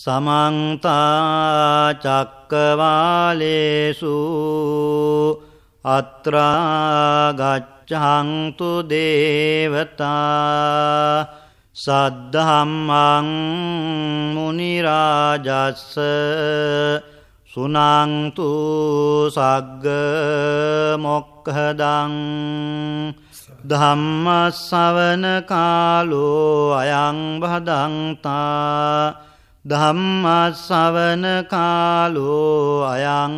සමන්තාචක්කවාලේසු අත්‍රාගච්චහන්තු දේවතා සද්ධහම්මං මුනිරාජස්ස සුනංතු සග්ග මොක්හදං ධම්මස්සවන කාලෝ අයං බදන්තා ධම්මස්සවන කාලෝ අයං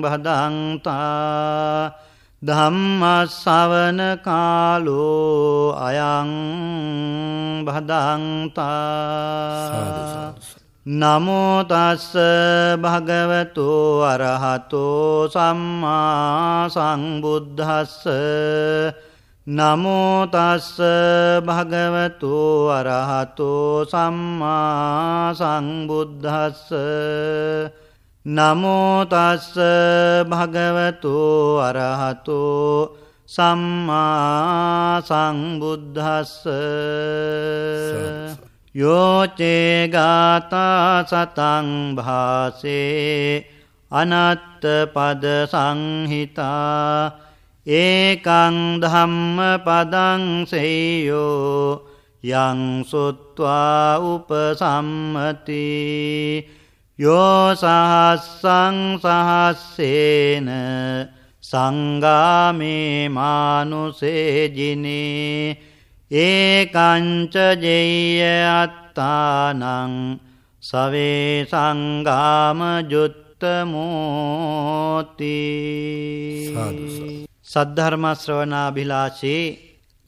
බදන්තා ධම්මස්සවන කාලෝ අයං බදන්තා නමෝතස්ස භගවතු අරහතෝ සම්මා සංබුද්ධස්ස නමෝතස්ස භගවතු අරහතෝ සම්මා සංබුද්ධස්ස නමෝතස්ස භගවතු අරහතෝ සම්මා සංබුද්ධස්ස යෝචේගාතා සතං භාසේ අනත්ත පද සංහිතා ඒකං ධම්ම පදංසෙයෝ යංසුත්වා උපසම්මති යෝසහස්සං සහස්සේන සංගාමේ මානුසේජිනේ ඒකංචජෙය අත්තානං සවේ සංගාම ජුත්තමෝති සද්ධර්මශ්‍රවනාභිලාශේ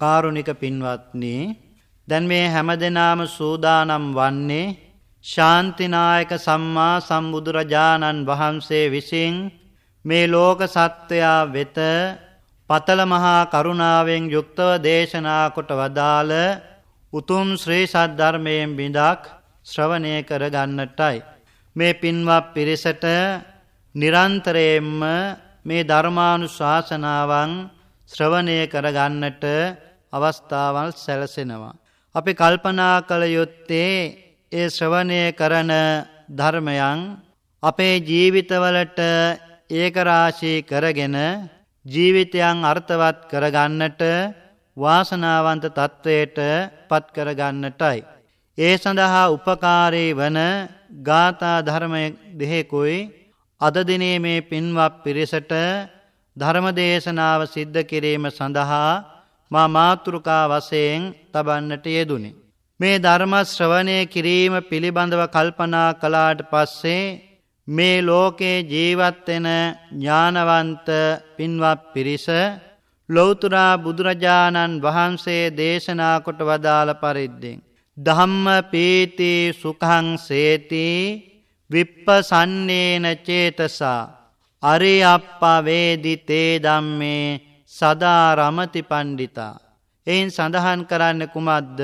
කාරුණික පින්වත්නි දැන් මේ හැම දෙනාම සූදානම් වන්නේ ශාන්තිනායක සම්මා සම්බුදුරජාණන් වහන්සේ විසින් මේ ලෝක සත්වයා වෙත පතල මහා කරුණාවෙන් යුක්තව දේශනා කොට වදාළ උතුම් ශ්‍රී සද්ධර්මයෙන් බිඳක් ශ්‍රවණය කර ගන්නටයි. මේ පින්වත් පිරිසට නිරන්තරයෙන්ම මේ ධර්මානු ශාසනාවන් ශ්‍රවණය කරගන්නට අවස්ථාවල් සැලසෙනවා. අපි කල්පනා කළ යුත්තේ ඒ ශ්‍රවණය කරන ධර්මයන් අපේ ජීවිතවලට ඒකරාශී කරගෙන ජීවිතයන් අර්ථවත් කරගන්නට වාසනාවන්ත තත්ත්වයට පත් කරගන්නටයි. ඒ සඳහා උපකාරී වන ගාථා ධර්මය දෙහෙකුයි අදදිනේ මේ පින්වත් පිරිසට ධර්මදේශනාව සිද්ධ කිරීම සඳහා මා මාතෘකා වසයෙන් තබන්නට යෙදුනි. මේ ධර්මශ්‍රවනය කිරීම පිළිබඳව කල්පනා කලාට පස්සේ මේ ලෝකේ ජීවත්වෙන ඥානවන්ත පින්වත් පිරිස ලොවතුරා බුදුරජාණන් වහන්සේ දේශනා කොට වදාළ පරිද්දෙන්. ධම්ම පීති සුකහං සේතිී විප්පසන්නේන චේතසා අරි අප්පා වේදිතේ දම්මේ සදා රමති පණ්ඩිතා. එයින් සඳහන් කරන්න කුමද්ද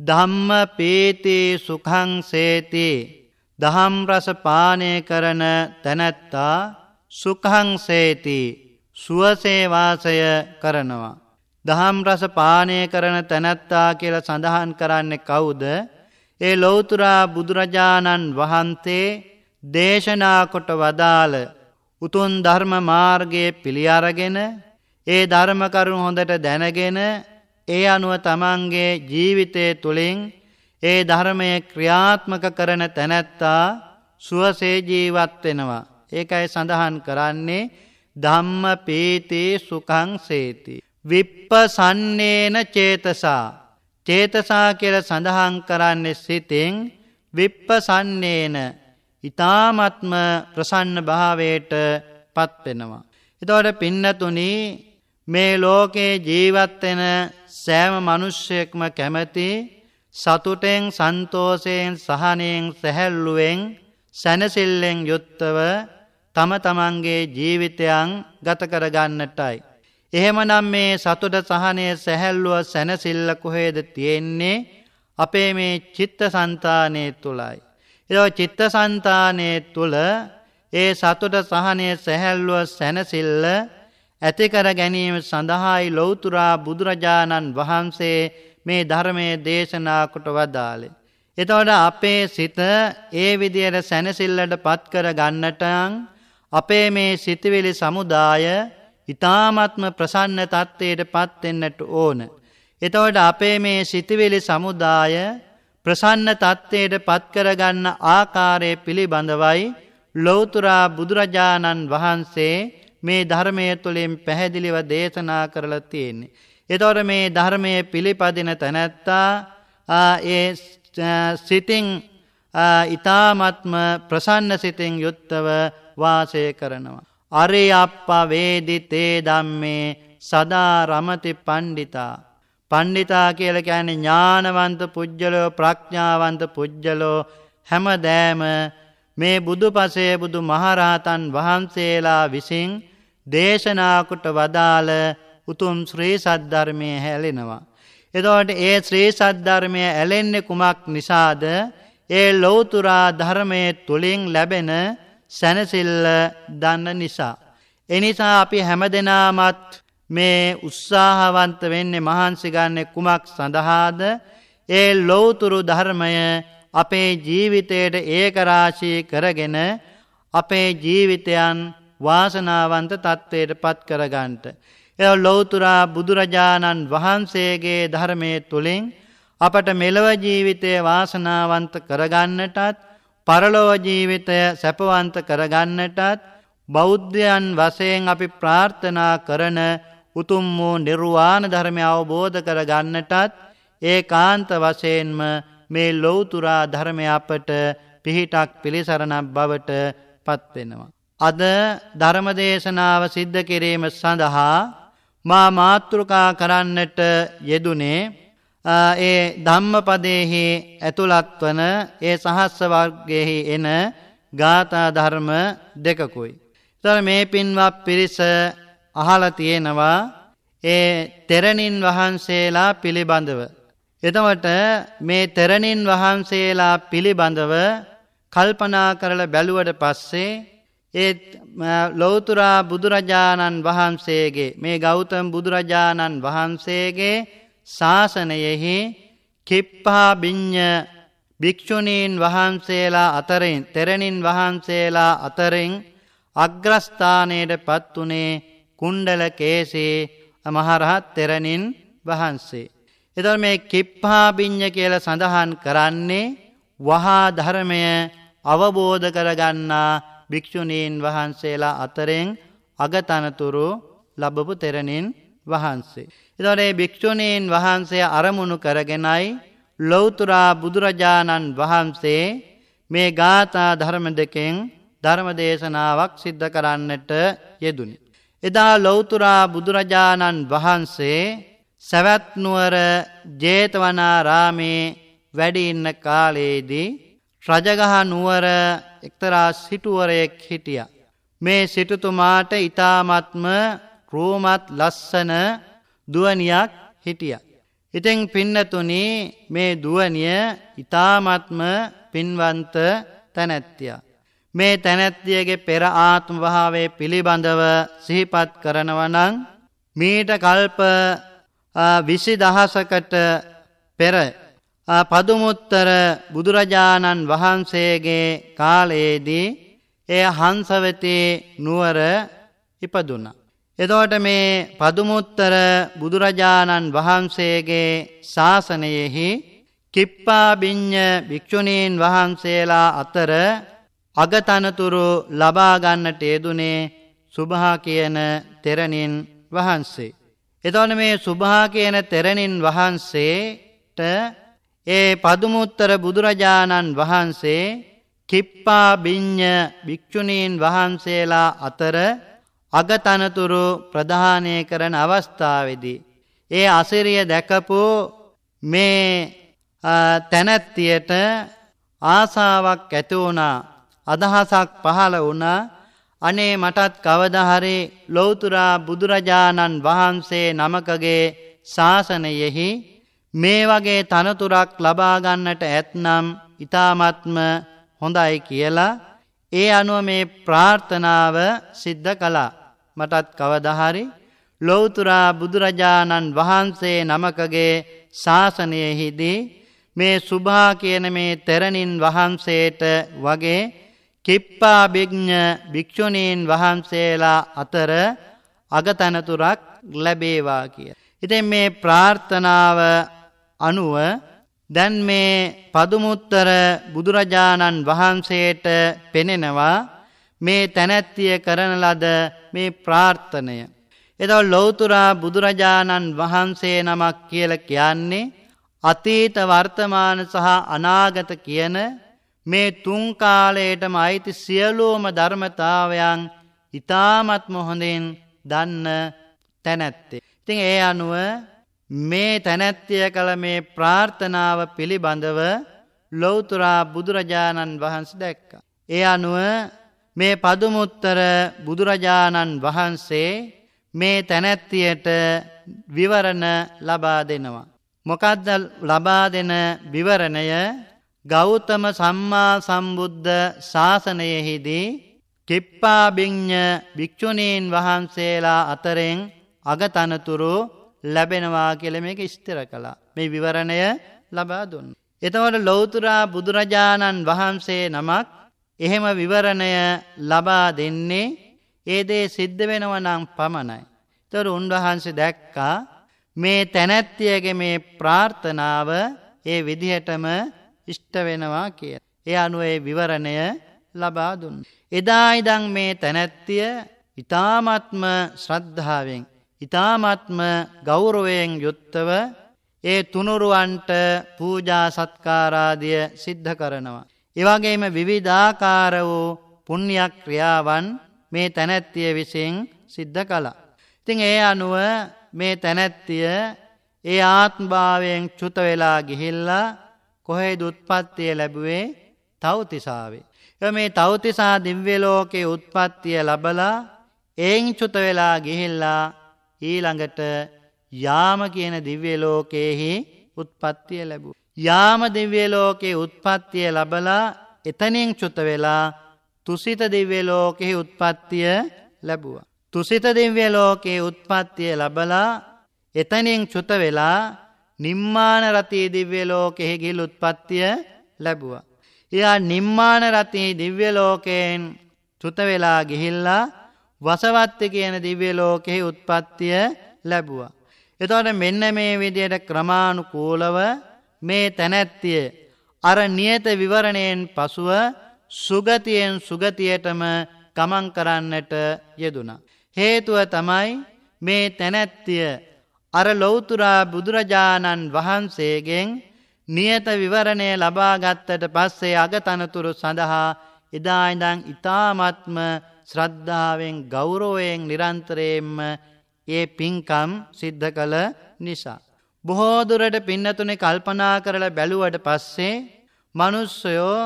ධම්ම පීතිී සුකං සේති දහම් රස පානය කරන තැනැත්තා සුකහං සේති සුවසේවාසය කරනවා. දහම් රස පානය කරන තැනැත්තා කියල සඳහන් කරන්නේ කවුද ඒ ලොවතුරා බුදුරජාණන් වහන්සේ දේශනාකොට වදාළ උතුන් ධර්ම මාර්ගයේ පිළිඅරගෙන ඒ ධර්මකරුණු හොඳට දැනගෙන ඒ අනුව තමන්ගේ ජීවිතය තුළින් ඒ ධර්මය ක්‍රියාත්මක කරන තැනැත්තා සුවසේ ජීවත් වෙනවා. ඒකයි සඳහන් කරන්නේ ධම්ම පීති සුකං සේති. විප්ප සන්නේන චේතසා චේතසා කියල සඳහන් කරන්නේ සිතින් විප්පසන්නේන ඉතාමත්ම ප්‍රසන්න භාවයට පත්වෙනවා. එතවට පින්නතුනි මේ ලෝකයේ ජීවත්වෙන සෑම මනුෂ්‍යයක්ම කැමති සතුටෙන් සන්තෝසයෙන් සහනයෙන් සැහැල්ලුවෙන් සැනසිල්ලෙන් යුත්තව තම තමන්ගේ ජීවිතයන් ගත කරගන්නටයි. එහෙමනම් මේ සතුට සහනය සැහැල්ලුව සැනසිල්ල කොහේද තියෙන්නේ අපේ මේ චිත්ත සන්තානය තුළයි. එෝ චිත්ත සන්තානය තුළ ඒ සතුට සහනය සැහැල්ලුව සැනසිල්ල ඇතිකර ගැනීම සඳහායි ලොවතුරා බුදුරජාණන් වහන්සේ මේ ධර්මය දේශනා කොට වදාලේ. එතවට අපේ සිත ඒ විදියට සැනසිල්ලට පත්කර ගන්නටන් අපේ මේ සිතිවිලි සමුදාය ඉතාමත්ම ප්‍රසන්න තත්ත්වයට පත්වෙන්නට ඕන. එතවට අපේ මේ සිතිවිලි සමුදාය ප්‍රසන්න තත්ත්වයට පත්කරගන්න ආකාරය පිළිබඳවයි ලෝතුරා බුදුරජාණන් වහන්සේ මේ ධර්මය තුළින් පැහැදිලිව දේශනා කරලා තියෙන්නේ. එතොට මේ ධර්මය පිළිපදින තැනැත්තා ඒ සිතින් ඉතාමත්ම ප්‍රසන්න සිතින් යුත්තව වාසය කරනවා. අරි අප්පා වේදිතේ දම්මේ සදා රමති පණ්ඩිතා. පණ්ඩිතා කියල ෑන ඥානවන්ත පුද්ජලෝ ප්‍රඥාවන්ත පුද්ජලෝ හැමදෑම මේ බුදු පසේ බුදු මහරහතන් වහන්සේලා විසින් දේශනාකුට වදාළ උතුම් ශ්‍රී සද්ධර්මය හැලෙනවා. එදවට ඒ ශ්‍රී සද්ධර්මය ඇලෙන්නේ කුමක් නිසාද ඒ ලෝතුරා ධර්මය තුළින් ලැබෙන සැනසිල්ල දන්න නිසා. එනිසා අපි හැමදෙනාමත් මේ උත්සාහවන්ත වෙන්නේ මහන්සිගන්න කුමක් සඳහාද ඒ ලෝතුරු ධර්මය අපේ ජීවිතයට ඒකරාශී කරගෙන අපේ ජීවිතයන් වාසනාවන්ත තත්ත්වයට පත් කරගන්ට. එ ලෝතුරා බුදුරජාණන් වහන්සේගේ ධර්මය තුළින් අපට මෙලව ජීවිතය වාසනාවන්ත කරගන්නටත් පරලොව ජීවිතය සැපවන්ත කරගන්නටත් බෞද්ධයන් වසයෙන් අපි ප්‍රාර්ථනා කරන උතුම් වූ නිර්වාණ ධර්මය අවබෝධ කරගන්නටත් ඒ කාන්ත වශයෙන්ම මේ ලොවතුරා ධර්මය අපට පිහිටක් පිළිසරණක් බවට පත්වෙනවා. අද ධර්මදේශනාව සිද්ධ කිරීම සඳහා මා මාතෘකා කරන්නට යෙදුනේ ඒ ධම්මපදයෙහි ඇතුළත් වන ඒ සහස්ස වර්ගයෙහි එන ගාථා ධර්ම දෙකකුයි. තර මේ පින්වත් පිරිස අහල තියෙනවා ඒ තෙරණින් වහන්සේලා පිළිබඳව. එතවට මේ තෙරණින් වහන්සේලා පිළිබඳව කල්පනා කරල බැලුවට පස්සේ ඒත් ලෝතුරා බුදුරජාණන් වහන්සේගේ මේ ගෞතම් බුදුරජාණන් වහන්සේගේ ශාසනයෙහි කිප්පා බිඤ්ඥ භික්‍ෂුණීන් වහන්සේලා අතරින් තෙරණින් වහන්සේලා අතරින් අග්‍රස්ථානයට පත් වනේ කුණ්ඩල කේසේ මහරහත් තෙරණින් වහන්සේ. එතල් මේ කිප්පාබිඤ්ඥ කියල සඳහන් කරන්නේ වහා ධර්මය අවබෝධ කරගන්නා භික්‍ෂුණීන් වහන්සේලා අතරෙන් අගතනතුරු ලබපු තෙරණින් වහන්සේ. එතොනේ භික්‍ෂුණීන් වහන්සේ අරමුණු කරගෙනයි ලොවතුරා බුදුරජාණන් වහන්සේ මේ ගාථා ධර්ම දෙකෙන් ධර්ම දේශනාවක් සිද්ධ කරන්නට යෙදුනි. එදා ලොවතුරා බුදුරජාණන් වහන්සේ සැවැත්නුවර ජේතවනාරාමේ වැඩිඉන්න කාලයේදී රජගහ නුවර එක්තරා සිටුවරයෙක් හිටිය. මේ සිටුතුමාට ඉතාමත්ම රෝමත් ලස්සන දුවනියක් හිටිය. ඉතිං පින්නතුනි මේ දුවනිය ඉතාමත්ම පින්වන්ත තැනැත්තිය. මේ තැනැත්තියගේ පෙර ආත්ම භාවේ පිළිබඳව සිහිපත් කරනවනං මීට කල්ප විසි දහසකට පෙර පදුමුත්තර බුදුරජාණන් වහන්සේගේ කාලයේදී එය හංසවතේ නුවර ඉපදුන. එතෝට මේ පදුමුත්තර බුදුරජාණන් වහන්සේගේ ශාසනයෙහි කිප්පාබිඤ්ඥ භික්‍ෂුණීන් වහන්සේලා අතර අගතනතුරු ලබාගන්නට යෙදුනේ සුභහා කියන තෙරණින් වහන්සේ. එතවන මේ සුභහා කියන තෙරණින් වහන්සේට ඒ පදුමුත්තර බුදුරජාණන් වහන්සේ කිප්පා බිඤ්ඥ භික්‍ෂුණීන් වහන්සේලා අතර අගතනතුරු ප්‍රධානය කරන අවස්ථාවේදී. ඒ අසිරිය දැකපු මේ තැනැත්තියට ආසාාවක් ඇතිවුණා අදහසක් පහළ වුණා අනේ මටත් කවදහරි ලෝතුරා බුදුරජාණන් වහන්සේ නමකගේ ශාසනයෙහි මේ වගේ තනතුරක් ලබාගන්නට ඇත්නම් ඉතාමත්ම හොඳයි කියලා ඒ අනුව මේ ප්‍රාර්ථනාව සිද්ධ කළා මටත් කවදහරි ලෝතුරා බුදුරජාණන් වහන්සේ නමකගේ ශාසනයෙහිදී මේ සුභා කියන මේ තෙරණින් වහන්සේට වගේ කිප්පා භිග්ඥ භික්ෂුණීන් වහන්සේලා අතර අගතනතුරක් ලැබේවා කිය. ඉතින් මේ ප්‍රාර්ථනාව අනුව දැන් මේ පදුමුත්තර බුදුරජාණන් වහන්සේට පෙනෙනවා මේ තැනැත්තිය කරන ලද මේ ප්‍රාර්ථනය. එතව ලෝතුරා බුදුරජාණන් වහන්සේ නමක් කියල කියන්නේ අතීත වර්තමාන සහ අනාගත කියන මේ තුන්කාලයටම අයිති සියලූම ධර්මතාවයන් ඉතාමත්ම හොඳින් දන්න තැනැත්තේ. ඉතින් ඒ අනුව මේ තැනැත්තිය කළ මේ ප්‍රාර්ථනාව පිළිබඳව ලොවතුරා බුදුරජාණන් වහන්ස දැක්ක. ඒ අනුව මේ පදුමුත්තර බුදුරජාණන් වහන්සේ මේ තැනැත්තියට විවරණ ලබා දෙනවා. මොකක්ද ලබා දෙන විවරණය ගෞතම සම්මා සම්බුද්ධ ශාසනයෙහිදී කිප්පාබිං්ඥ භික්‍ෂුණීන් වහන්සේලා අතරෙන් අගතනතුරු ලැබෙනවා කියල මේක ස්තිර කළා මේ විවරණය ලබා දුන්න. එතවට ලෝතුරා බුදුරජාණන් වහන්සේ නමක් එහෙම විවරණය ලබා දෙන්නේ ඒදේ සිද්ධ වෙනවනං පමණයි. තොර උන්වහන්සේ දැක්කා මේ තැනැත්තියගේ මේ ප්‍රාර්ථනාව ඒ විදිහටම ඉෂ්ට වෙනවා කිය. ඒ අනුවේ විවරණය ලබා දුන්න. එදා ඉදං මේ තැනැත්තිය ඉතාමත්ම ශ්‍රද්ධාවෙන් ඉතාමත්ම ගෞරවයෙන් යුත්තව ඒ තුනුරුවන්ට පූජා සත්කාරාදිය සිද්ධ කරනවා. එවගේම විවිධාකාර වූ පුුණ්්‍යයක් ක්‍රියාවන් මේ තැනැත්තිය විසින් සිද්ධ කළා. ඉතිං ඒ අනුව මේ තැනැත්තිය ඒ ආත්භාවයෙන් චුත වෙලා ගිහිල්ලා කොහෙ දුත්පත්තිය ලැබුවේ තවතිසාවේ. මේ තවතිසා දිව්‍යලෝකයේ උත්පත්තිය ලබලා එයින් චුත වෙලා ගිහිල්ලා ඊළඟට යාම කියන දිව්‍යලෝකයෙහි උත්පත්තිය ලැබූ. යාම දිව්‍යලෝකයේ උත්පත්තිය ලබලා එතනින් චුත වෙලා තුසිත දිව්‍යලෝකෙහි උත්පත්තිය ලැබුවා. තුසිත දිව්‍ය ලෝකයේ උත්පත්තිය ලබලා එතනින් චුත වෙලා නිම්මාන රතී දිව්‍ය ලෝකෙහි ගිල් උත්පත්තිය ලැබුවා. එයා නිම්මාන රතී දිව්‍ය ලෝකයෙන් චුත වෙලා ගිහිල්ලා වසවත්ත කියන දිව්‍ය ලෝකෙහි උත්පත්තිය ලැබුවා. එතවට මෙන්න මේ විදියට ක්‍රමාණුකූලව මේ තැනැත්තිය අර නියත විවරණයෙන් පසුව සුගතියෙන් සුගතියටම ගමන් කරන්නට යෙදුනා. හේතුව තමයි මේ තැනැත්තිය අර ලොවතුරා බුදුරජාණන් වහන්සේගෙන් නියත විවරණය ලබාගත්තට පස්සේ අගතනතුරු සඳහා එදායිදං ඉතාමත්ම ශ්‍රද්ධාවෙන් ගෞරෝයෙන් නිරන්තරයෙන්ම ඒ පින්කම් සිද්ධ කළ නිසා. බොහෝදුරට පින්නතුනේ කල්පනා කරල බැලුවට පස්සේ මනුස්සයෝ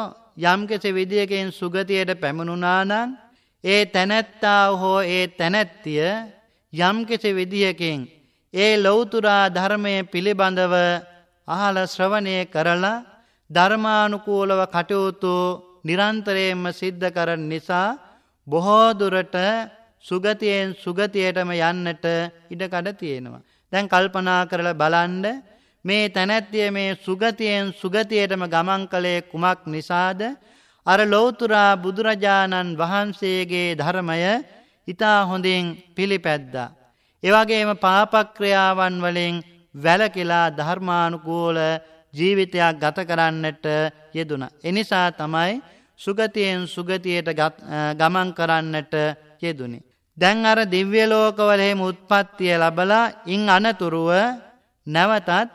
යම්කෙසි විදිියකින් සුගතියට පැමුණුනානං ඒ තැනැත්තාව හෝ ඒ තැනැත්තිය යම්කිසි විදිහකින් ඒ ලොවතුරා ධර්මය පිළිබඳව අහල ශ්‍රවණය කරලා ධර්මානුකූලව කටයුතු නිරන්තරයෙන්ම සිද්ධ කරන නිසා බොහෝදුරට සුගතියෙන් සුගතියටම යන්නට ඉඩකඩ තියෙනවා. දැන් කල්පනා කරල බලන්ඩ මේ තැනැත්තිය මේ සුගතියෙන් සුගතියටම ගමන් කළේ කුමක් නිසාද අර ලෝතුරා බුදුරජාණන් වහන්සේගේ ධර්මය ඉතා හොඳින් පිළිපැද්දා. එවගේම පාපක්‍රියාවන් වලින් වැලකිලා ධර්මානුකූල ජීවිතයක් ගත කරන්නට යෙදුන. එනිසා තමයි සුගතියෙන් සුගතියට ගමන් කරන්නට යෙදුනි. දැන් අර දිව්‍යලෝකවලහෙම උත්පත්තිය ලබලා ඉන් අනතුරුව නැවතත්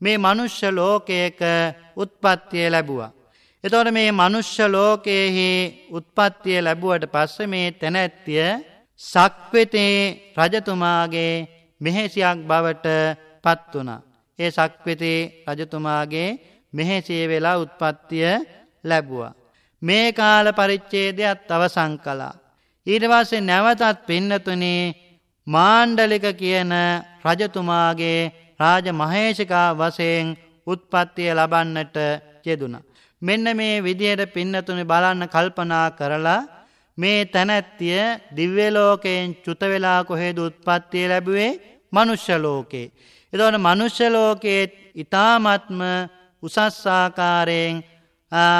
මේ මනුෂ්‍ය ලෝකයක උත්පත්තිය ලැබුවා. එතොට මේ මනුෂ්‍ය ලෝකයෙහි උත්පත්තිය ලැබුවට පස්ස මේ තැනැත්තිය සක්වෙතේ රජතුමාගේ මෙහෙසියක් බවට පත් වනා. ඒ සක්වෙතේ රජතුමාගේ මෙහෙසේ වෙලා උත්පත්තිය ලැබුවා. මේ කාල පරිච්චේදයක් අවසං කලා. ඊටවස්සේ නැවතත් පින්නතුනේ මාණ්ඩලික කියන රජතුමාගේ රාජ මහේෂිකා වසයෙන් උත්පත්තිය ලබන්නට යෙදුනා. මෙන්න මේ විදියට පින්නතුනි බලන්න කල්පනා කරලා මේ තැනැත්තිය දිව්‍යලෝකයෙන් චුතවෙලා කොහෙද උත්පත්තිය ලැබුවේ මනුෂ්‍ය ලෝකේ. එතවන මනුෂ්‍ය ලෝකයේ ඉතාමත්ම උසස්සාකාරයෙන්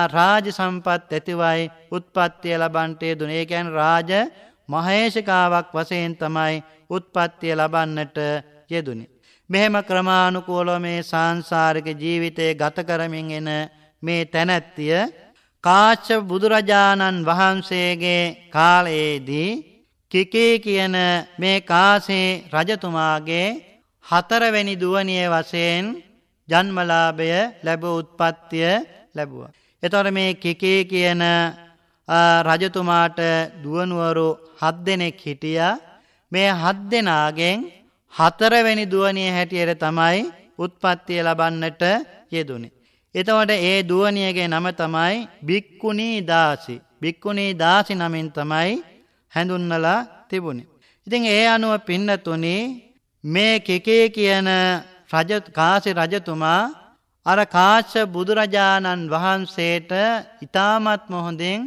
රාජ සම්පත් ඇතිවයි උත්පත්තිය ලබන්ටේ දුනේ ගැන් රාජ මහේෂකාවක් වසයෙන් තමයි උත්පත්තිය ලබන්නට යෙදුනි. මෙහෙම ක්‍රමාණුකෝලෝ මේ සංසාරික ජීවිතය ගත කරමින් එන මේ තැනැත්තිය කාච්ච බුදුරජාණන් වහන්සේගේ කාලයේදී කිකේ කියන මේ කාසේ රජතුමාගේ හතරවැනි දුවනිය වසයෙන් ජන්මලාභය ලැබ උත්පත්තිය ලැබුව. එතොට මේ කිකේ කියන රජතුමාට දුවනුවරු හත් දෙනෙක් හිටිය මේ හත් දෙනාගෙන් හතරවැනි දුවනිය හැටියට තමයි උත්පත්තිය ලබන්නට යෙදුනේ. එතවට ඒ දුවනියගේ නම තමයි බික්කුණී දාසි. බික්කුණී දාසි නමින් තමයි හැඳුන්නලා තිබුණේ. ඉතින් ඒ අනුව පින්නතුනේ මේ කෙකේ කියන කාසි රජතුමා අර කාශ්‍ය බුදුරජාණන් වහන්සේට ඉතාමත් මොහොඳින්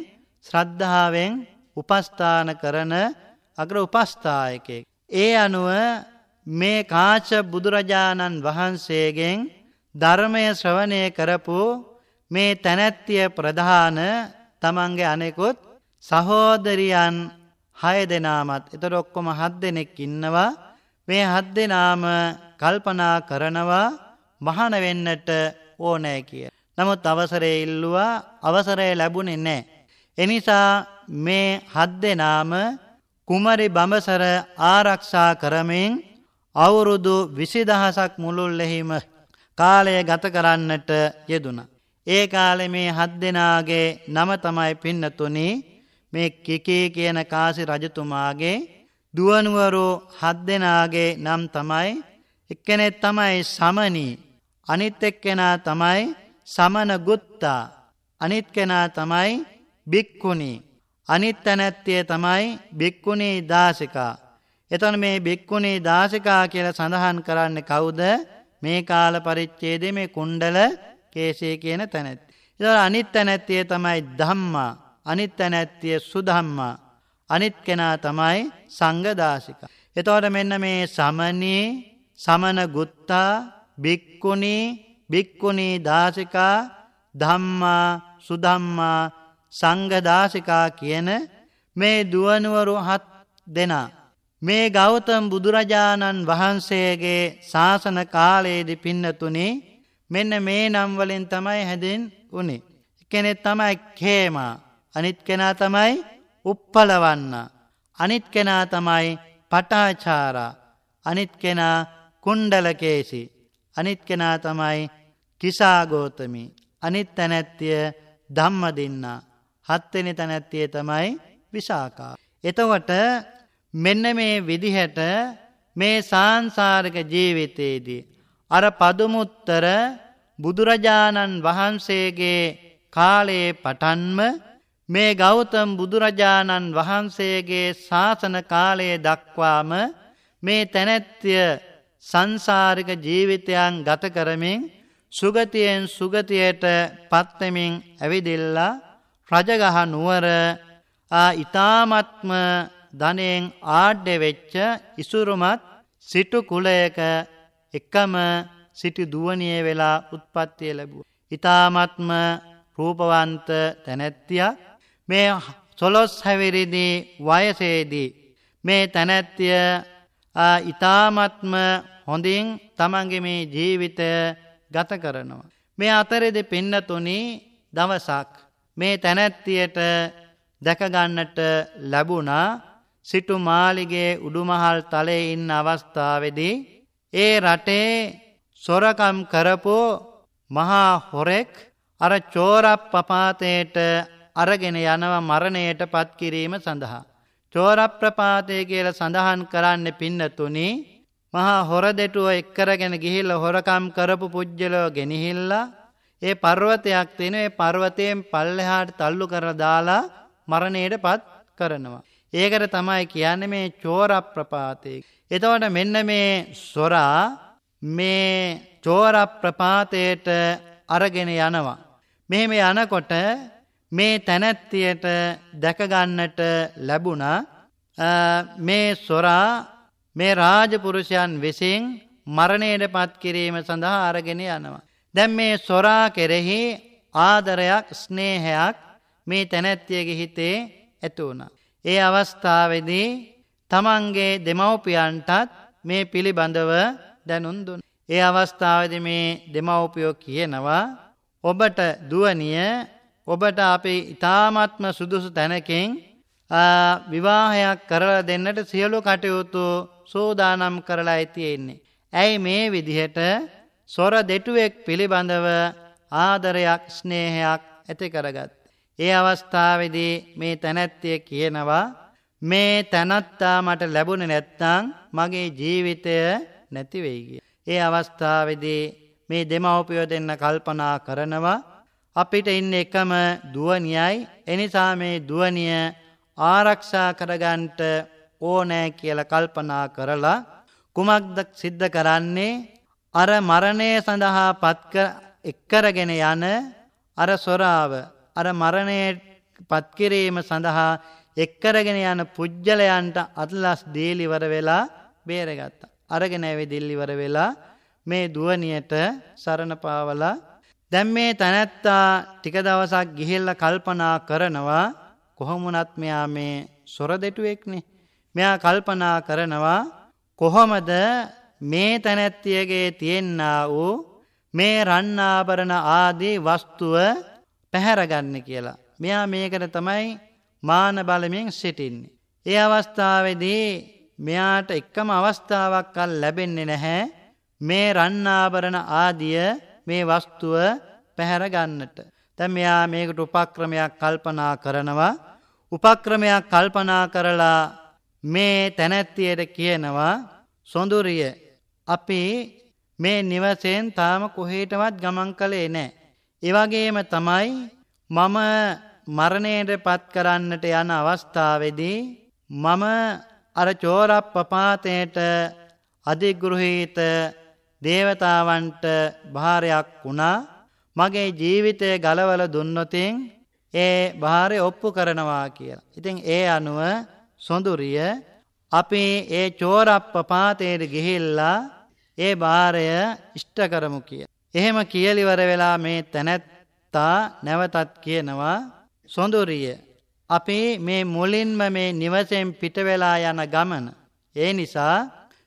ශ්‍රද්ධාවෙන් උපස්ථාන කරන අග්‍ර උපස්ථායකෙක්. ඒ අනුව මේ කාච බුදුරජාණන් වහන්සේගෙන් ධර්මය ශ්‍රවණය කරපු මේ තැනැත්තිය ප්‍රධාන තමන්ගේ අනෙකුත් සහෝදරියන් හය දෙනාමත් එතට ඔක්කොම හත් දෙනෙක් ඉන්නවා මේ හත් දෙනාම කල්පනා කරනවා මහන වෙන්නට ඕනෑ කිය. නමුත් අවසරය ඉල්ලුවා අවසරය ලැබුණෙ නෑ. එනිසා මේ හත් දෙනාම කුමරි බඹසර ආරක්ෂා කරමින් අවුරුදු විසිදහසක් මුළුල්ලෙහිම කාලය ගත කරන්නට යෙදුන. ඒ කාලෙ මේ හත් දෙනාගේ නම තමයි පින්නතුනි මේ කෙකේ කියන කාසි රජතුමාගේ දුවනුවරු හත් දෙනාගේ නම් තමයි එක්කනෙත් තමයි සමනී අනිත් එක්කෙනා තමයි සමන ගුත්තා. අනිත් කෙනා තමයි බික්කුණී. අනිත් තැනැත්තිය තමයි බික්කුණී දාසිකා. එතන මේ බික්කුණී දාසිකා කියල සඳහන් කරන්න කවුද? මේ කාල පරිච්චේද මේ කුණ්ඩල කේසේ කියන තැනැත්. එ අනිත් තැනැත්තිය තමයි දම්මා අනිත් තැනැත්තිය සුදම්මා අනිත් කෙනා තමයි සංගදාසික. එතවට මෙන්න මේ සමනී සමන ගුත්තා බික්කුණී බික්කුණී දාසිකා ධම්මා සුදම්මා සංගදාසිකා කියන මේ දුවනුවරු හත් දෙනා. මේ ගෞතම් බුදුරජාණන් වහන්සේගේ ශාසන කාලයේදි පින්නතුනේ මෙන්න මේ නම්වලින් තමයි හැදෙන් උනේ. කෙනෙත් තමයි කේමා අනිත් කෙනා තමයි උප්පලවන්න. අනිත් කෙනා තමයි පටාචාරා අනිත් කෙනා කුණ්ඩලකේසි අනිත් කෙනා තමයි කිසාගෝතමි අනිත් තැනැත්තිය ධම්ම දෙන්න හත්වෙනි තැනැත්තිය තමයි විසාකා. එතකොට මෙන්න මේ විදිහට මේ සාංසාරක ජීවිතයේදී. අර පදුමුත්තර බුදුරජාණන් වහන්සේගේ කාලයේ පටන්ම මේ ගෞතම් බුදුරජාණන් වහන්සේගේ ශාසන කාලයේ දක්වාම මේ තැනැත්තිය සංසාරික ජීවිතයන් ගත කරමින් සුගතියෙන් සුගතියට පත්වමින් ඇවිදිල්ලා රජගහ නුවර ඉතාමත්ම ධනයෙන් ආඩ්‍ය වෙච්ච ඉසුරුමත් සිටු කුලයක එකම සිටි දුවනිය වෙලා උත්පත්තිය ලැබුව. ඉතාමත්ම රූපවන්ත තැනැත්තියක් මේ සොලොස් හැවිරිදි වයසේදී මේ තැනැත්තිය ඉතාමත්ම හොඳින් තමන්ගේ මේ ජීවිතය ගත කරනවා. මේ අතරෙද පෙන්නතුනි දවසක් මේ තැනැත්තියට දැකගන්නට ලැබුණා සිටු මාලිගේ උඩුමහල් තලේ ඉන්න අවස්ථාවේදී ඒ රටේ සොරකම් කරපෝ මහා හොරෙක් අර චෝරප්පපාතයට අරගෙන යනව මරණයට පත්කිරීම සඳහා. චෝරප්‍රපාතය කියල සඳහන් කරන්න පින්නතුනි මහා හොර දෙටුව එක්කරගෙන ගිහිල්ල හොරකම් කරපු පුද්ජලෝ ගෙනහිල්ලා ඒ පර්වතයක් තියෙන ඒ පර්වතයෙන් පල්ලෙහාට තල්ලු කර දාලා මරණයට පත් කරනවා. ඒකට තමයි කියන්න මේ චෝර ප්‍රපාතය. එතවට මෙන්න මේ සොරා මේ චෝර ප්‍රපාතයට අරගෙන යනවා. මෙහෙම යනකොට මේ තැනැත්තියට දැකගන්නට ලැබුණා මේ සොරා මේ රාජපුරුෂයන් විසින් මරණයට පත් කිරීම සඳහා අරගෙන යනවා. දැන් මේ සොරා කෙරෙහි ආදරයක් ස්නේහයක් මේ තැනැත්තියගේ හිතේ ඇති වුණා. ඒ අවස්ථාවේදී තමන්ගේ දෙමව්පියන්ටත් මේ පිළිබඳව දැනුම් දුන්. ඒ අවස්ථාවේදී මේ දෙමව්පියෝ කියනවා ඔබට දුවනිය ඔබට අපි ඊ타ත්ම සුදුසු තැනකින් විවාහයක් කරලා දෙන්නට සියලු කටයුතු සෝදානම් කරලා තියෙන්නේ. ඇයි මේ විදිහට සොර දෙටුවෙක් පිළිබඳව ආදරයක් ස්නේහයක් ඇති කරගත්. ඒ අවස්ථාවේදී මේ තැනැත්තිය කියනවා මේ තැනත්තා මට ලැබුණ නැත්තං මගේ ජීවිතය නැතිවෙයි කිය. ඒ අවස්ථාවේදී මේ දෙමව්පියෝ දෙන්න කල්පනා කරනවා අපිට ඉන්න එකම දුවනියයි එනිසා මේ දුවනිය ආරක්ෂා කරගන්ට ඕනෑ කියල කල්පනා කරලා කුමක්ද සිද්ධ කරන්නේ අර මරණය සඳහා පත්ක එක්කරගෙන යන අර සොරාව අර මරණය පත්කිරීම සඳහා එක්කරගෙන යන පුද්ගලයන්ට අත්ලස් දීලිවර වෙලා බේරගත්ත. අරගෙන ඇවිදිල්ලිවර වෙලා මේ දුවනියට සරණ පාවලා දැම් මේ තැනැත්තා ටික දවසක් ගිහිල්ල කල්පනා කරනවා කොහොමුණත් මෙයා මේ සොර දෙටුවෙක්නේ. මෙයා කල්පනා කරනවා කොහොමද මේ තැනැත්තියගේ තියෙන්න්න වූ මේ රන්නාභරණ ආදී වස්තුව පැහැරගන්න කියලා. මෙයා මේකට තමයි මාන බලමින් සිටින්නේ. ඒ අවස්ථාවේදී මෙයාට එක්කම අවස්ථාවක් කල් ලැබෙන්නේ නැහැ මේ රන්නාභරණ ආදිය මේ වස්තුව පැහැරගන්නට. තැම් මෙයා මේකට උපක්‍රමයක් කල්පනා කරනවා. උපක්‍රමයක් කල්පනා කරලා මේ තැනැත්තියට කියනවා සොඳුරිය අපි මේ නිවසයෙන් තාම කොහේටවත් ගමන් කළේ නෑ. එවගේම තමයි මම මරණයට පත් කරන්නට යන අවස්ථාවේදී මම අර චෝරප් පපාතයට අධිගෘහීත දේවතාවන්ට භාරයක් වුණා මගේ ජීවිතය ගලවල දුන්නොතින් ඒ භාරය ඔප්පු කරනවා කියලා. ඉතින් ඒ අනුව සොඳුරිය අපි ඒ චෝරප්ප පාතයට ගිහිල්ලා ඒ භාරය ඉෂ්ට කරමු කිය. එහෙම කියලිවර වෙලා මේ තැනැත්තා නැවතත් කියනවා සොඳුරිය. අපි මේ මුලින්ම මේ නිවසෙන් පිටවෙලා යන ගමන. ඒ නිසා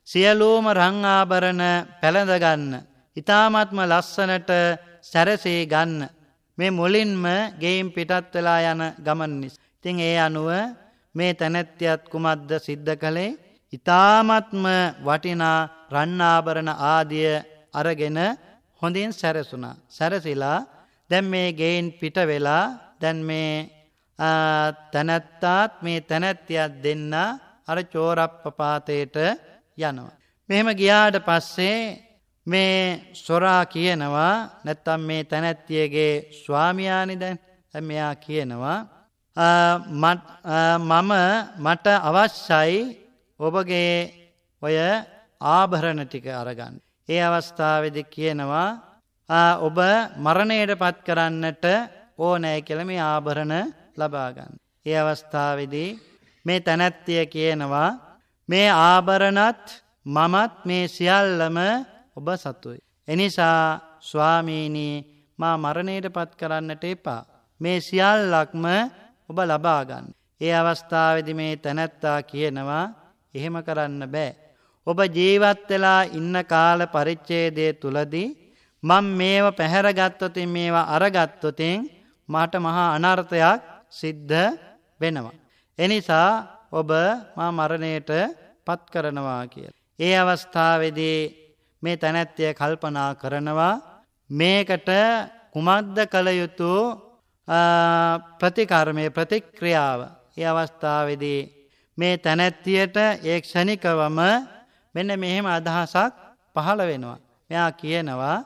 සියලූම රංආභරණ පැළඳගන්න. ඉතාමත්ම ලස්සනට සැරසේ ගන්න. මේ මුලින්ම ගෙයිම් පිටත් වෙලා යන ගමන්නිස්. තිං ඒ අනුව මේ තැනැත්තියත් කුමද්ද සිද්ධ කළේ ඉතාමත්ම වටිනා රන්නාභරණ ආදිය අරගෙන හොඳින් සැරසුනා. සැරසිලා දැන් මේ ගෙයින් පිට වෙලා දැන් මේ තැනැත්තාත් මේ තැනැත්තියත් දෙන්න අර චෝරප්පපාතයට යනවා. මෙහෙම ගියාට පස්සේ මේ සොරා කියනවා නැත්තම් මේ තැනැත්තියගේ ස්වාමියානි දැන් මෙයා කියනවා මම මට අවශ්‍යයි ඔබගේ ඔය ආභරණ ටික අරගන්න. ඒ අවස්ථාවද කියනවා ඔබ මරණයට පත් කරන්නට ඕනෑ කෙළ මේ ආභරණ ලබාගන්න. ඒ අවස්ථාවදී මේ තැනැත්තිය කියනවා මේ ආභරණත් මමත් මේ සියල්ලම ඔබ සතුයි. එනිසා ස්වාමීනී මා මරණයට පත් කරන්නට එපා. මේ සියල්ලක්ම ඔබ ලබාගන්න. ඒ අවස්ථාවදි මේ තැනැත්තා කියනවා එහෙම කරන්න බෑ. ඔබ ජීවත් වෙලා ඉන්න කාල පරිච්චේදය තුළදී මං මේව පැහැරගත්තොතින් මේවා අරගත්තොතින් මට මහා අනර්ථයක් සිද්ධ වෙනවා. එනිසා ඔබ මා මරණයට පත් කරනවා කිය. ඒ අවස්ථාවේදී මේ තැනැත්තිය කල්පනා කරනවා මේකට කුමක්ද කළ යුතු ප්‍රතිකර්මය ප්‍රතික්‍රියාව ඒ අවස්ථාවේදී මේ තැනැත්තියට ඒ ක්ෂණිකවම මෙන්න මෙහෙම අදහසක් පහළ වෙනවා. මෙයා කියනවා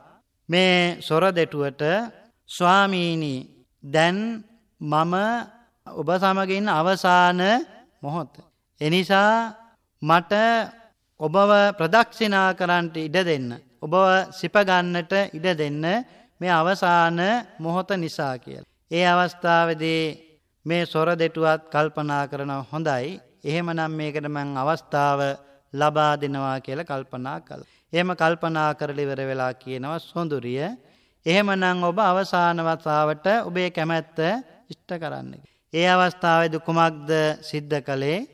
මේ සොර දෙටුවට ස්වාමීණී දැන් මම ඔබ සමගින් අවසාන මොහොත්. එනිසා මට ඔබව ප්‍රදක්ෂිනා කරන්නට ඉඩ දෙන්න. ඔබව සිපගන්නට ඉඩ දෙන්න මේ අවසාන මොහොත නිසා කියල. ඒ අවස්ථාවදී මේ සොර දෙටුවත් කල්පනා කරන හොඳයි එහෙමනම් මේකට මං අවස්ථාව ලබා දෙනවා කියල කල්පනා කළ. එම කල්පනා කරලිවර වෙලා කියනව සොඳුරිය එහෙමනම් ඔබ අවසාන වතාවට ඔබේ කැමැත්ත ඉෂ්ට කරන්න. ඒ අවස්ථාවේද කුමක්ද සිද්ධ කළේ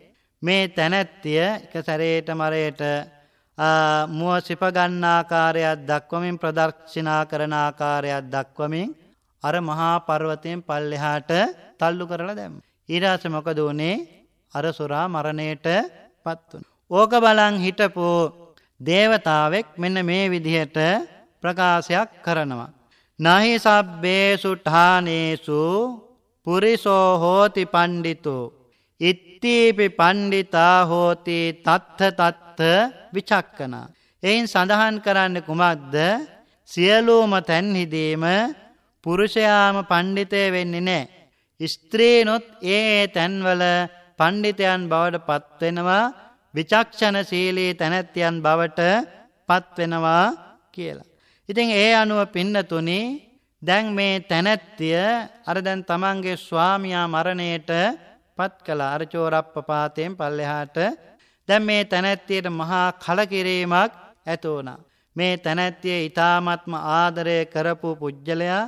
මේ තැනැත්තිය එක සැරේට මරයට මුව සිපගන්නාකාරයක් දක්වමින් ප්‍රදර්ශනා කරන ආකාරයක් දක්වමින් අර මහා පර්වතයෙන් පල්ලෙහාට තල්ලු කරලා දැම්ම. ඊරාස මොකද වනේ අර සුරා මරණයට පත්වන. ඕක බලං හිටපු දේවතාවෙක් මෙන්න මේ විදිහට ප්‍රකාශයක් කරනවා. නහි සබ්බේසු ඨානේසු පුරිසෝ හෝති පණ්ඩිතු ඉත්තීපි පණ්ඩිතා හෝති තත්ථ තත්ථ විචක්කන. එයින් සඳහන් කරන්න කුමක්ද සියලූම තැන්හිදීම පුරුෂයාම පණ්ඩිතය වෙන්නේ නෑ. ස්ත්‍රීනොත් ඒ තැන්වල පණ්ඩිතයන් බවට පත්වෙනවා විචක්ෂණ සීලී තැනැත්තියන් බවට පත්වෙනවා කියලා. ඉතින් ඒ අනුව පින්නතුනි දැන් මේ තැනැත්තිය අර දැන් තමන්ගේ ස්වාමයා මරණයට පත් කළ අරචෝරප්ප පාතයෙන් පල්ලෙහාට දැන් මේ තැනැත්තියට මහා කලකිරීමක් ඇතෝන. මේ තැනැත්තිය ඉතාමත්ම ආදරය කරපු පුද්ගලයා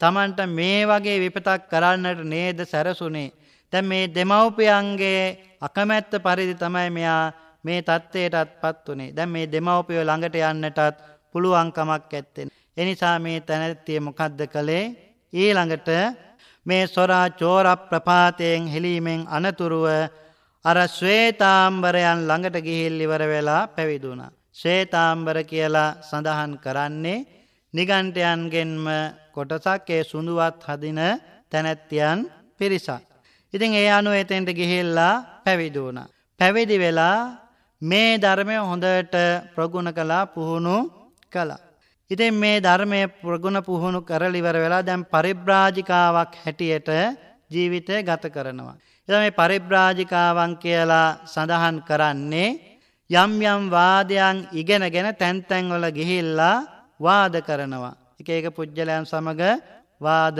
තමන්ට මේ වගේ විපතක් කරන්නට නේද සැරසුනේ. තැ මේ දෙමව්පියන්ගේ අකමැත්ත පරිදි තමයි මෙයා මේ තත්ත්වයටත් පත් වනේ දැන් මේ දෙමව්පියෝ ළඟට යන්නටත් පුළුවන්කමක් ඇත්තෙන. එනිසා මේ තැනැත්තිය මොකද්ද කළේ ඊළඟට මේ සොරා චෝර ප්‍රපාතයෙන් හෙලීමෙන් අනතුරුව අර ශ්වේතාම්බරයන් ළඟට ගිහිල්ලිවර වෙලා පැවිදුණ. ශ්වේතාම්බර කියලා සඳහන් කරන්නේ නිගන්ටයන්ගෙන්ම කොටසක් ඒ සුඳුවත් හදින තැනැත්තියන් පිරිසක්. ඉතින් ඒ අනු එතෙන්ට ගිහිල්ලා පැවිදුණ. පැවිදි වෙලා මේ ධර්මය හොඳට ප්‍රගුණ කලා පුහුණු කලා. ඉතින් මේ ධර්මය ප්‍රගුණ පුහුණු කරලිවර වෙලා දැම් පරිබ්‍රාජිකාවක් හැටියට ජීවිතය ගත කරනවා. එ මේ පරිබ්‍රාජිකාවන් කියලා සඳහන් කරන්නේ යම් යම් වාදයන් ඉගෙනගෙන තැන්තැන්වල ගිහිල්ලා වාද කරනවා. එක ඒක පුද්ගලයන් සමඟ වාද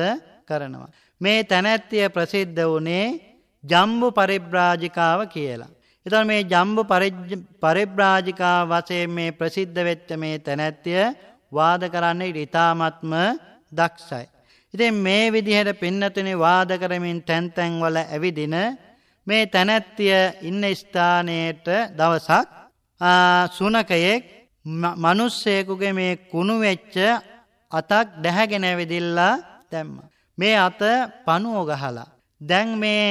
කරනවා. මේ තැනැත්තිය ප්‍රසිද්ධ වනේ ජම්බු පරිබ්‍රාජිකාව කියලා. එතන මේ ජම්බු පරිබ්‍රාජිකා වසයෙන් මේ ප්‍රසිද්ධ වෙච්ච මේ තැනැත්තිය වාද කරන්නේ ඉතාමත්ම දක්ෂයි. ඉතින් මේ විදිහට පින්නතුනි වාද කරමින් තැන්තැන්වල ඇවිදින මේ තැනැත්තිය ඉන්න ස්ථානයට දවසක් සුනකයෙක් මනුස්සයකුගේ මේ කුණු වෙච්ච අතක් දැහැගෙන ඇවිදිල්ලා දැම්ම. මේ අත පනුවෝ ගහලා. දැන් මේ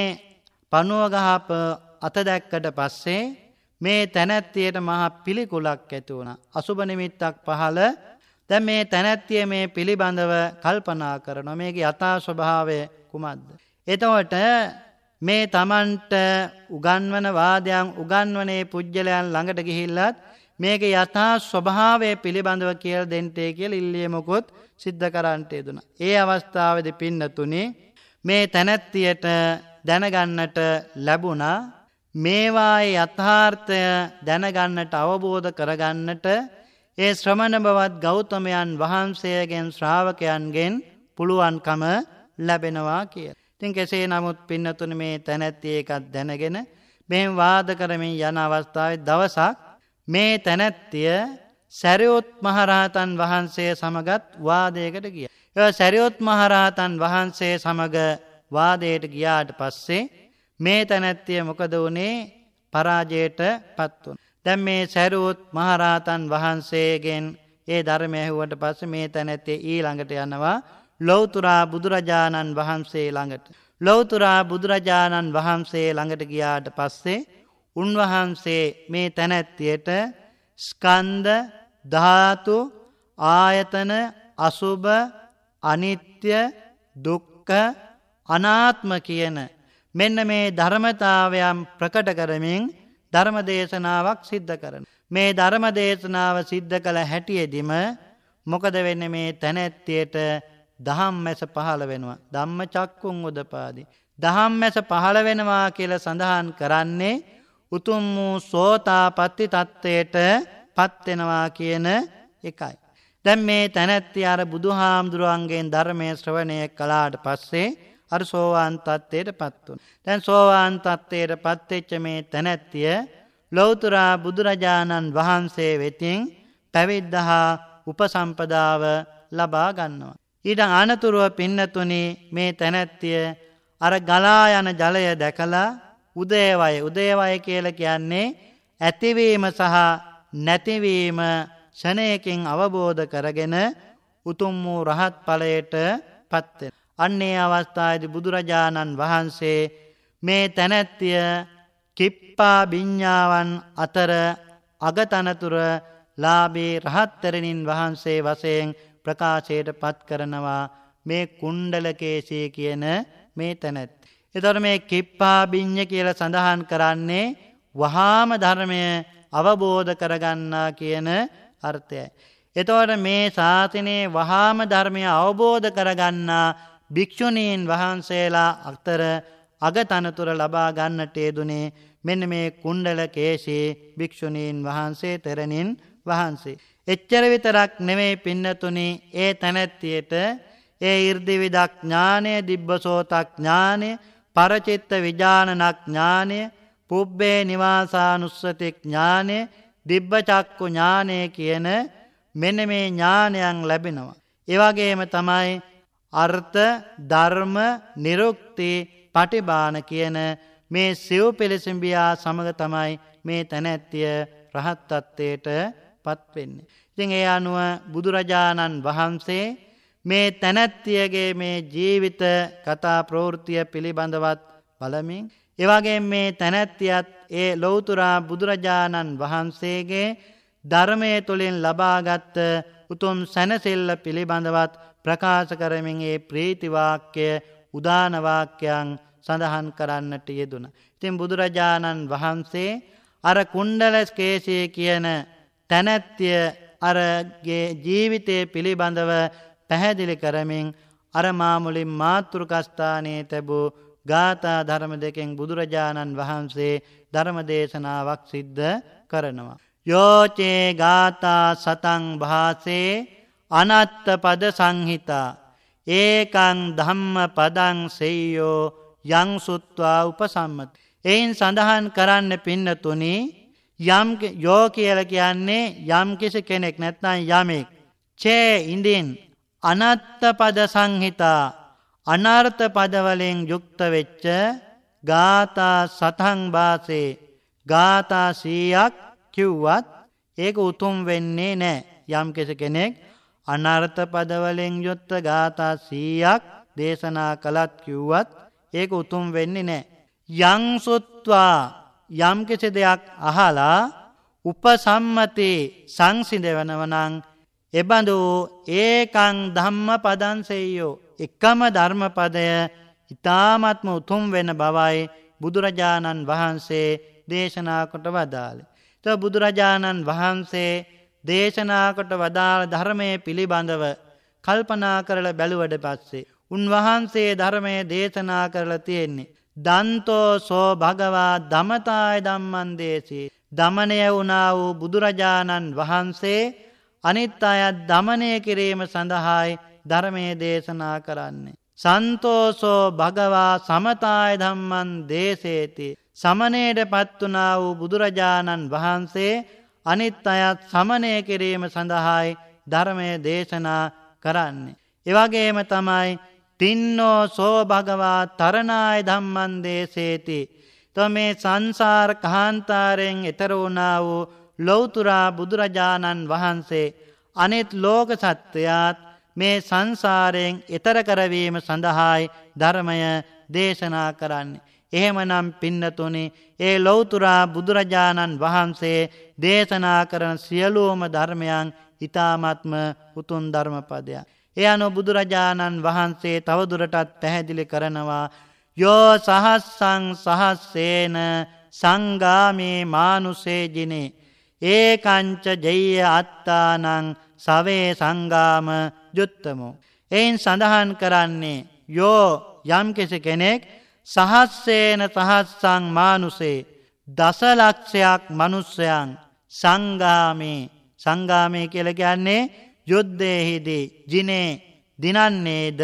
පනුවගහප අත දැක්කට පස්සේ මේ තැනැත්තියට මහා පිළිකුලක් ඇති වුණ. අසුභනිමිත්තක් පහළ දැ මේ තැනැත්තිය මේ පිළිබඳව කල්පනා කරන මේක යථා ස්වභාවය කුමක්ද. එතවට මේ තමන්ට උගන්වන වාදයන් උගන්වනේ පුද්ගලයන් ළඟට ගිහිල්ලත් මේක යථා ස්වභාවය පිළිබඳව කියල් දෙන්ටේ කියල ඉල්ලියමකොත් සිද්ධ කරන්ට යෙදුන. ඒ අවස්ථාවද පින්නතුනේ මේ තැනැත්තියට දැනගන්නට ලැබුණා මේවායේ යථාර්ථය දැනගන්නට අවබෝධ කරගන්නට ඒ ශ්‍රමණ බවත් ගෞතමයන් වහන්සේගෙන් ශ්‍රාවකයන්ගෙන් පුළුවන්කම ලැබෙනවා කිය. තින් කෙසේ නමුත් පින්නතුන මේ තැනැත්තිය එකත් දැනගෙන මෙහෙම වාද කරමින් යන අවස්ථාව දවසක් මේ තැනැත්තිය සැරියොත් මහරහතන් වහන්සේ සමගත් වාදයකට ගිය. එ සැරියොත් මහරහතන් වහන්සේ සමඟ වාදයට ගියාට පස්සේ මේ තැනැත්තිය මොකද වනේ පරාජයට පත්වන. දැම් මේ සැරුවත් මහරහතන් වහන්සේගෙන් ඒ ධර්ම ඇහුවට පස්ස මේ තැනැත්තේ ඊ ළඟට යනවා ලොවතුරා බුදුරජාණන් වහන්සේ ළඟට. ලොවතුරා බුදුරජාණන් වහන්සේ ළඟට ගියාට පස්සේ උන්වහන්සේ මේ තැනැත්තියට ස්කන්ද ධාතු ආයතන අසුභ අනිත්‍ය දුක්ක අනාත්ම කියන මෙන්න මේ ධර්මතාවයම් ප්‍රකට කරමින් ධර්මදේශනාවක් සිද්ධ කරන. මේ ධර්මදේශනාව සිද්ධ කළ හැටියදිම මොකද වෙන්න මේ තැනැත්තියට දහම් මැස පහළ වෙනවා. ධම්ම චක්කුන් උදපාදි. දහම් මැස පහළ වෙනවා කියල සඳහන් කරන්නේ උතුම් වූ සෝතා පත්ති තත්ත්වයට පත්වෙනවා කියන එකයි. දැම් මේ තැනැත්ති අර බුදු හාමුදුරුවන්ගේ ධර්මය ශ්‍රවණය කලාට පස්සේ අර සෝවාන් තත්වයට පත්වුන්. තැන් සෝවාන් තත්වයට පත්තෙච්ච මේ තැනැත්තිය ලොවතුරා බුදුරජාණන් වහන්සේ වෙතින් පැවිද්දහා උපසම්පදාව ලබා ගන්නවා. ඊට අනතුරුව පින්නතුනි මේ තැනැත්තිය අර ගලා යන ජලය දැකලා උදේවය උදේවය කියලා කියන්නේ ඇතිවීම සහ නැතිවීම ෂණයකින් අවබෝධ කරගෙන උතුම් වූ රහත් ඵලයට පත්වෙන. අන්නේ අවස්ථාවේදී බුදුරජාණන් වහන්සේ මේ තැනැත්තිය කිප්පා බිඤ්ඤාවන් අතර අගතනතුර ලාභී රහත්තරණින් වහන්සේ වශයෙන් ප්‍රකාශයට පත් කරනවා මේ කුණ්ඩලකේශය කියන මේ තැනැත්. එතොට මේ කිප්පා බිඤ්ඥ කියල සඳහන් කරන්නේ වහාම ධර්මය අවබෝධ කරගන්නා කියන අර්ථයයි. එතවට මේ ශාසනයේ වහාම ධර්මය අවබෝධ කරගන්නා භික්‍ෂුණීන් වහන්සේලා අක්තර අගතනතුර ලබා ගන්නට යෙදුනේ මෙන්න මේ කුණ්ඩල කේශී භික්‍ෂුණීන් වහන්සේ තෙරණින් වහන්සේ. එච්චර විතරක් නෙවෙයි පින්නතුනි ඒ තැනැත්තියට ඒ ඉර්දිවිදක් ඥානය දිබ්බසෝතක් ඥානය පරචිත්ත විජානනක් ඥානය පුබ්බේ නිවාසානුස්සතික් ඥානය දිබ්බචක්කු ඥානය කියන මෙන මේ ඥානයන් ලැබෙනවා. ඒවගේම තමයි අර්ථ ධර්ම නිරුක්ති පටිබාන කියන මේ සිව් පෙළෙසිම්බියා සමඟ තමයි මේ තැනැත්තිය රහත්තත්වයට පත්වෙන්නේ. ඉතින් ඒ අනුව බුදුරජාණන් වහන්සේ මේ තැනැත්තියගේ මේ ජීවිත කතා ප්‍රවෘතිය පිළිබඳවත් බලමින් එවගේ මේ තැනැත්තියත් ඒ ලොවතුරා බුදුරජාණන් වහන්සේගේ ධර්මය තුළින් ලබාගත්ත උතුම් සැනසෙල්ල පිළිබඳවත් ප්‍රකාශ කරමින් ඒ ප්‍රීතිවාක්‍ය උදානවාක්‍යයන් සඳහන් කරන්නට යෙදුන. ඉතින් බුදුරජාණන් වහන්සේ අර කුණ්ඩලස් කේසය කියන තැනැත්තිය අරගේ ජීවිතය පිළිබඳව පැහැදිලි කරමින් අරමාමුලින් මාතෘකස්ථානයේ තැබූ ගාථා ධර්ම දෙකෙන් බුදුරජාණන් වහන්සේ ධර්මදේශනාවක් සිද්ධ කරනවා. යෝචේ ගාථා සතං භාසේ අනත්ත පද සංහිතා ඒකං ධම්ම පදං සෙයෝ යංසුත්වා උපසම්මත. එයින් සඳහන් කරන්න පින්නතුනි යම් යෝ කියල කියන්නේ යම් කිසි කෙනෙක් නැත්නම් යමෙක්. චේ ඉඳින් අනත්ත පද සංහිතා අනර්ථ පදවලින් යුක්ත වෙච්ච ගාථා සතහං භාසේ ගාථා සීයක් කිව්වත් ඒක උතුම් වෙන්නේ නෑ යම් කෙසි කෙනෙක් අනර්ථ පදවලින් යුත්ත ගාථා සීයක් දේශනා කළත් කිව්වත් ඒක උතුම් වෙන්නේ නෑ. යංසුත්වා යම්කිසි දෙයක් අහලා උපසම්මතේ සංසිඳ වනවනං එබඳු ඒකං ධම්ම පදන්සෙයෝ එකම ධර්මපදය ඉතාමත්ම උතුම් වෙන බවයි බුදුරජාණන් වහන්සේ දේශනාකොට වදාළේ. ත බුදුරජාණන් වහන්සේ දේශනාකොට වදාළ ධර්මය පිළිබඳව කල්පනා කරල බැලුවඩ පස්සේ. උන්වහන්සේ ධර්මය දේශනා කරලා තියෙන්නේ. දන්තෝ සෝ භගවා දමතාය දම්මන්දේසේ. දමනය වුණා වූ බුදුරජාණන් වහන්සේ අනිත් අයත් දමනය කිරීම සඳහායි ධර්මය දේශනා කරන්නේ. සන්තෝසෝ භගවා සමතාය ධම්මන් දේශේති. සමනයට පත්වනා වූ බුදුරජාණන් වහන්සේ අනිත් අයත් සමනය කිරීම සඳහායි ධර්මය දේශනා කරන්නේ. එවගේම තමයි තින්නෝ සෝ භගවා තරනාය ධම්මන් දේශේති. තො මේ සංසාර කහන්තාරයෙන් එතර වුණා වූ ලොවතුරා බුදුරජාණන් වහන්සේ අනෙත් ලෝක සත්වයාත් මේ සංසාරයෙන් එතර කරවීම සඳහායි ධර්මය දේශනා කරන්නේ. එහෙමනම් පින්නතුනි ඒ ලොවතුරා බුදුරජාණන් වහන්සේ දේශනා කරන සියලුවම ධර්මයන් ඉතාමත්ම උතුන් ධර්මපදයක්. එය අනු බුදුරජාණන් වහන්සේ තවදුරටත් පැහැදිලි කරනවා යෝ සහස්සං සහස්සේන සංගාමේ මානුසේජිනේ ඒකංච ජෙය අත්තානං සවේ සංගාම යුත්තමෝ. එයින් සඳහන් කරන්නේ යෝ යම් කෙසි කෙනෙක් සහස්සේන සහස්සං මානුසේ දසලක්ෂයක් මනුස්සයන් සංගාමේ සංගාමය කියල කියන්නේ යුද්ධයහිදී ජිනේ දිනන්නේද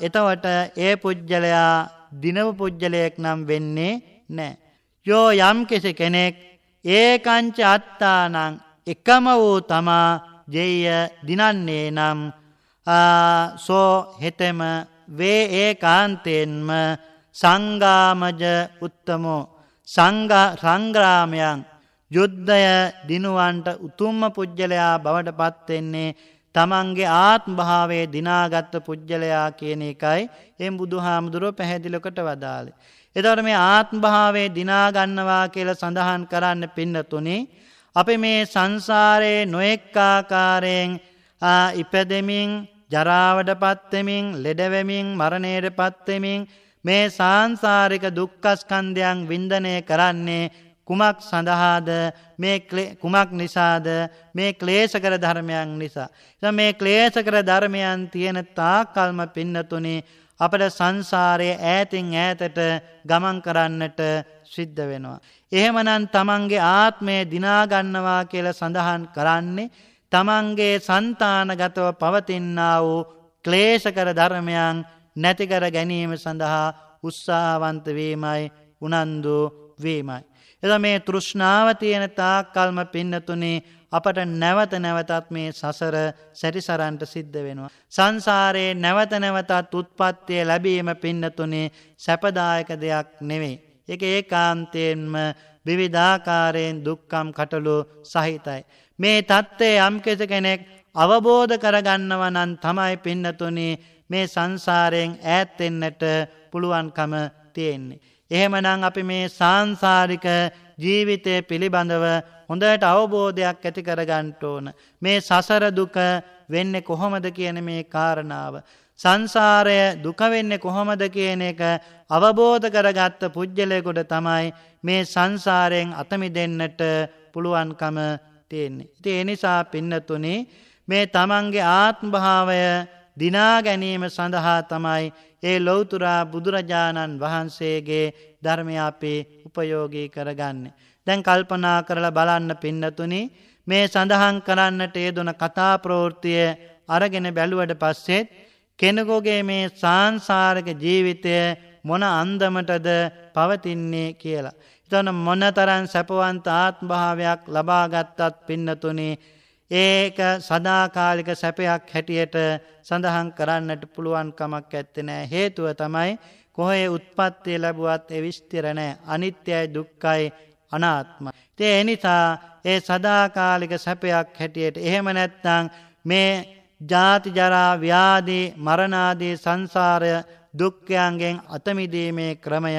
එතවට ඒ පුද්ගලයා දිනව පුද්ගලයෙක් නම් වෙන්නේ නෑ. යෝ යම් කෙසි කෙනෙක් ඒකංච අත්තානං එකම වූ තමා ජෙය දිනන්නේ නම් සෝ හෙතෙම වේ ඒ කාන්තයෙන්ම සංගාමජ උත්තමෝ සංග්‍රාමයන් යුද්ධය දිනුවන්ට උතුම්ම පුද්ගලයා බවට පත්වෙන්නේ තමන්ගේ ආත්ම භාවේ දිනාගත්ත පුද්ගලයා කියන එකයි එම් බුදු හාමුදුරුව පැහැදිලොකට වදාළ. එතවට මේ ආත්ම භාවේ දිනාගන්නවා කියල සඳහන් කරන්න පින්නතුනේ අපි මේ සංසාරයේ නොෙක්කාකාරයෙන් ඉපදෙමින් ජරාවට පත්වෙමින් ලෙඩවෙමින් මරණයට පත්වෙමින් මේ සාංසාරික දුක්කස්කන්දයන් වින්දනය කරන්නේ කුමක් සඳහාද මේ කුමක් නිසාද මේ ක්ලේෂකර ධර්මයන් නිසා. මේ ක්ලේෂකර ධර්මයන් තියෙන තා කල්ම පින්නතුනේ අපට සංසාරය ඈතින් ඈතට ගමන් කරන්නට සිද්ධ වෙනවා. එහෙමනන් තමන්ගේ ආත්මය දිනාගන්නවා කියල සඳහන් කරන්නේ තමන්ගේ සන්තානගතව පවතින්නා වූ ක්ලේෂකර ධර්මයන් නැතිකර ගැනීම සඳහා උත්සාහවන්තවීමයි උනන්දු වීමයි. එද මේ තෘෂ්ණාව තියෙන තා කල්ම පින්නතුනේ අපට නැවත නැවතත් මේ සසර සැටිසරන්ට සිද්ධ වෙනවා. සංසාරයේ නැවත නැවතත් උත්පත්තිය ලැබීම පින්නතුනේ සැපදායක දෙයක් නෙවෙයි. එක ඒ කාන්තයෙන්ම විවිධාකාරයෙන් දුක්කම් කටලු සහිතයි. මේ තත්ත්වය යම්කෙස කෙනෙක් අවබෝධ කරගන්නවනන් තමයි පින්නතුනේ මේ සංසාරයෙන් ඈත්තෙන්නට පුළුවන්කම තියෙන්නේ. එහෙමනං අපි මේ සංසාරික ජීවිතය පිළිබඳව හොඳට අවබෝධයක් ඇති කරගන්ට ඕන. මේ සසර දුක වෙන්න කොහොමද කියන මේ කාරණාව. සංසාරය දුකවෙන්න කොහොමද කියන එක අවබෝධ කරගත්ත පුද්ගලයකුට තමයි මේ සංසාරයෙන් අතමි දෙන්නට පුළුවන්කම තියෙන්නේ. ඉති එනිසා පින්නතුනේ මේ තමන්ගේ ආත්මභාවය දිනා ගැනීම සඳහා තමයි ඒ ලොවතුරා බුදුරජාණන් වහන්සේගේ ධර්මය අපේ උපයෝගී කරගන්නේ. දැන් කල්පනා කරලා බලන්න පින්නතුනි මේ සඳහන් කරන්නට ඒදුන කතා ප්‍රෝෘතිය අරගෙන බැලුවට පස්සෙත් කෙනකෝගේ මේ සංසාරක ජීවිතය මොන අන්දමටද පවතින්නේ කියලා. එතන මොනතරන් සැපවන්ත ආත්භාවයක් ලබාගත්තත් පින්නතුනේ ඒක සදාකාලික සැපයක් හැටියට සඳහන් කරන්නට පුළුවන්කමක් ඇත්තනෑ හේතුව තමයි කොහේ උත්පත්තිය ලැබුවත් එවිස්තිරණෑ අනිත්‍යයි දුක්කයි අනාත්ම. තේ එනිසා ඒ සදාකාලික සැපයක් හැටියට එහෙම නැත්තං මේ ජාතිජරා ව්‍යාදී මරණාදී සංසාරය දුක්ඛයන්ගෙන් අතමිදීමේ ක්‍රමය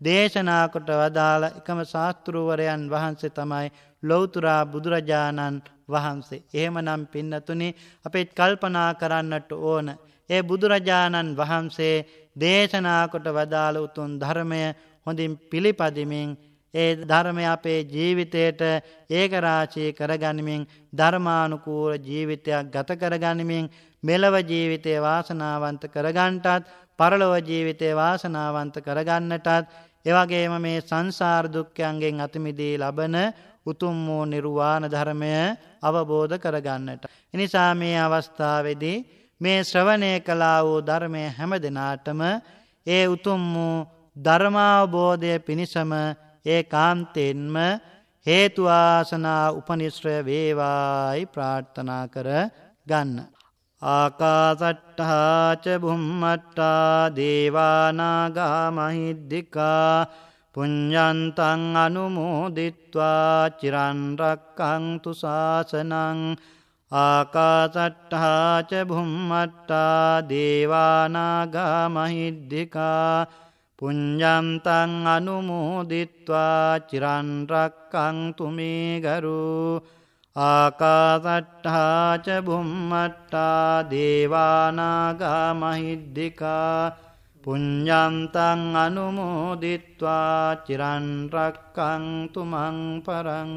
දේශනාකොට වදාළ එකම ශාස්තෘවරයන් වහන්සේ තමයි ලොවතුරා බුදුරජාණන් වහන්සේ. එහෙම නම් පින්නතුනි අපිත් කල්පනා කරන්නට ඕන. ඒ බුදුරජාණන් වහන්සේ දේශනාකොට වදාළ උතුන් ධර්මය හොඳින් පිළිපදිමින් ඒ ධර්මය අපේ ජීවිතයට ඒකරාශී කරගනිමින් ධර්මානුකූල ජීවිතයක් ගත කරගනිමින් මෙලව ජීවිතය වාසනාවන්ත කරගන්ටත් පරලොව ජීවිතය වාසනාවන්ත කරගන්නටත් එවගේම මේ සංසාර්දුක්කයන්ගෙන් අතමිදී ලබන උතුම් වූ නිර්වාණ ධර්මය අවබෝධ කරගන්නට. එනිසා මේ අවස්ථාවේදී මේ ශ්‍රවණය කලා වූ ධර්මය හැම දෙනාටම ඒ උතුම් වූ ධර්මාවබෝධය පිණිසම ඒ කාන්තෙන්ම හේතුවාසනා උපනිශ්‍රය වේවායි ප්‍රාර්ථනා කර ගන්න. ආකාසට්ටහාච බුම්මට්ටා දේවානාගාමහිද්දිකා පුඤ්ඥන්තන් අනුමෝදිත්වා චිරන්රක්කංතු ශාසනං ආකාසට්ටහාච බුම්මට්ටා දේවානාගාමහිද්දිකා පුඤ්ජන්තන් අනුමෝදිත්වා චිරන්රක්කං තුමේ ගරු ආකාසට්ඨාච බුම්මට්ටා දේවානාගා මහිද්දිකා පුඤ්ජන්තන් අනුමෝදිත්වා චිරන්රක්කං තුමං පරං